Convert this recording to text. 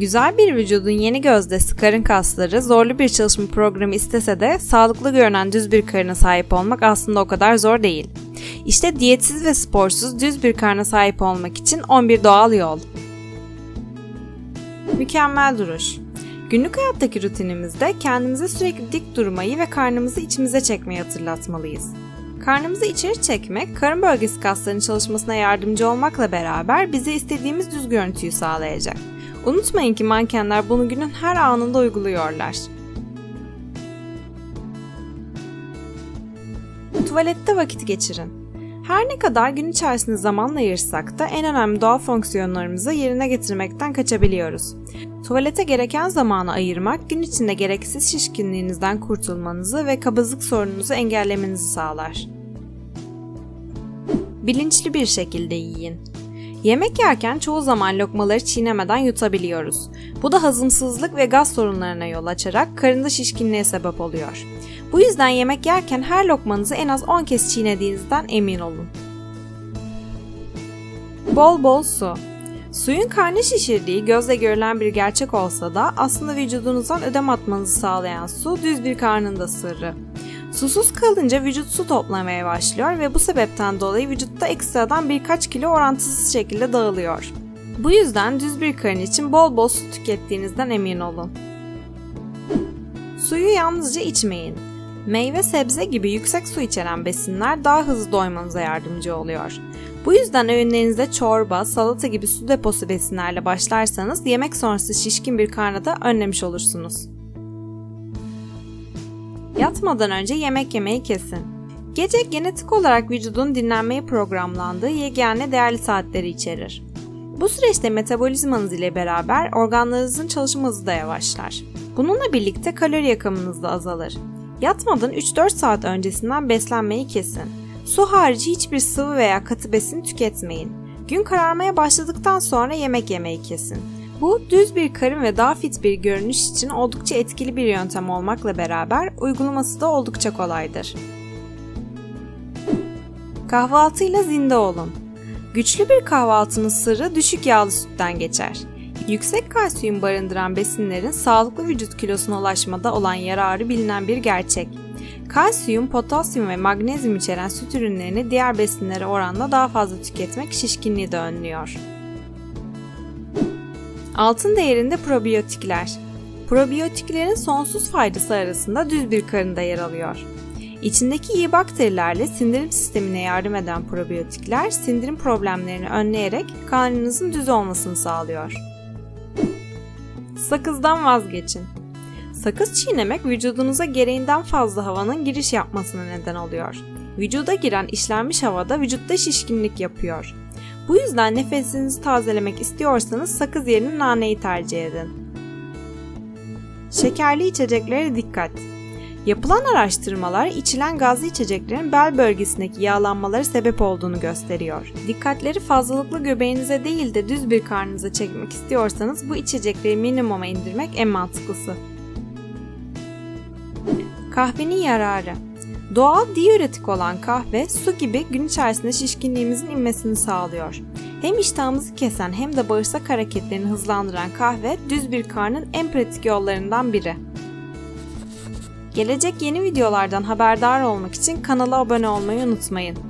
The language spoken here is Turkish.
Güzel bir vücudun yeni gözdesi karın kasları zorlu bir çalışma programı istese de sağlıklı görünen düz bir karına sahip olmak aslında o kadar zor değil. İşte diyetsiz ve sporsuz düz bir karna sahip olmak için 11 doğal yol. Mükemmel duruş. Günlük hayattaki rutinimizde kendimize sürekli dik durmayı ve karnımızı içimize çekmeyi hatırlatmalıyız. Karnımızı içeri çekmek, karın bölgesi kaslarının çalışmasına yardımcı olmakla beraber bize istediğimiz düz görüntüyü sağlayacak. Unutmayın ki mankenler bunu günün her anında uyguluyorlar. Tuvalette vakit geçirin. Her ne kadar gün içerisinde zamanla ayırsak da en önemli doğal fonksiyonlarımızı yerine getirmekten kaçabiliyoruz. Tuvalete gereken zamanı ayırmak gün içinde gereksiz şişkinliğinizden kurtulmanızı ve kabızlık sorununuzu engellemenizi sağlar. Bilinçli bir şekilde yiyin. Yemek yerken çoğu zaman lokmaları çiğnemeden yutabiliyoruz. Bu da hazımsızlık ve gaz sorunlarına yol açarak karında şişkinliğe sebep oluyor. Bu yüzden yemek yerken her lokmanızı en az 10 kez çiğnediğinizden emin olun. Bol bol su. Suyun karnı şişirdiği gözle görülen bir gerçek olsa da aslında vücudunuzdan ödem atmanızı sağlayan su düz bir karnın da sırrı. Susuz kalınca vücut su toplamaya başlıyor ve bu sebepten dolayı vücutta ekstradan birkaç kilo orantısız şekilde dağılıyor. Bu yüzden düz bir karın için bol bol su tükettiğinizden emin olun. Suyu yalnızca içmeyin. Meyve, sebze gibi yüksek su içeren besinler daha hızlı doymanıza yardımcı oluyor. Bu yüzden öğünlerinize çorba, salata gibi su deposu besinlerle başlarsanız yemek sonrası şişkin bir karnı da önlemiş olursunuz. Yatmadan önce yemek yemeyi kesin. Gece genetik olarak vücudun dinlenmeye programlandığı yegane değerli saatleri içerir. Bu süreçte metabolizmanız ile beraber organlarınızın çalışma hızı da yavaşlar. Bununla birlikte kalori yakımınız da azalır. Yatmadan 3-4 saat öncesinden beslenmeyi kesin. Su harici hiçbir sıvı veya katı besin tüketmeyin. Gün kararmaya başladıktan sonra yemek yemeyi kesin. Bu düz bir karın ve daha fit bir görünüş için oldukça etkili bir yöntem olmakla beraber uygulaması da oldukça kolaydır. Kahvaltıyla zinde olun. Güçlü bir kahvaltının sırrı düşük yağlı sütten geçer. Yüksek kalsiyum barındıran besinlerin sağlıklı vücut kilosuna ulaşmada olan yararı bilinen bir gerçek. Kalsiyum, potasyum ve magnezyum içeren süt ürünlerini diğer besinlere oranla daha fazla tüketmek şişkinliği de önlüyor. Altın değerinde probiyotikler. Probiyotiklerin sonsuz faydası arasında düz bir karında yer alıyor. İçindeki iyi bakterilerle sindirim sistemine yardım eden probiyotikler sindirim problemlerini önleyerek karnınızın düz olmasını sağlıyor. Sakızdan vazgeçin. Sakız çiğnemek vücudunuza gereğinden fazla havanın giriş yapmasına neden oluyor. Vücuda giren işlenmiş havada vücutta şişkinlik yapıyor. Bu yüzden nefesinizi tazelemek istiyorsanız sakız yerine naneyi tercih edin. Şekerli içeceklere dikkat. Yapılan araştırmalar içilen gazlı içeceklerin bel bölgesindeki yağlanmaları sebep olduğunu gösteriyor. Dikkatleri fazlalıklı göbeğinize değil de düz bir karnınıza çekmek istiyorsanız bu içecekleri minimuma indirmek en mantıklısı. Kahvenin yararı Doğal diüretik olan kahve su gibi gün içerisinde şişkinliğimizin inmesini sağlıyor. Hem iştahımızı kesen hem de bağırsak hareketlerini hızlandıran kahve düz bir karnın en pratik yollarından biri. Gelecek yeni videolardan haberdar olmak için kanala abone olmayı unutmayın.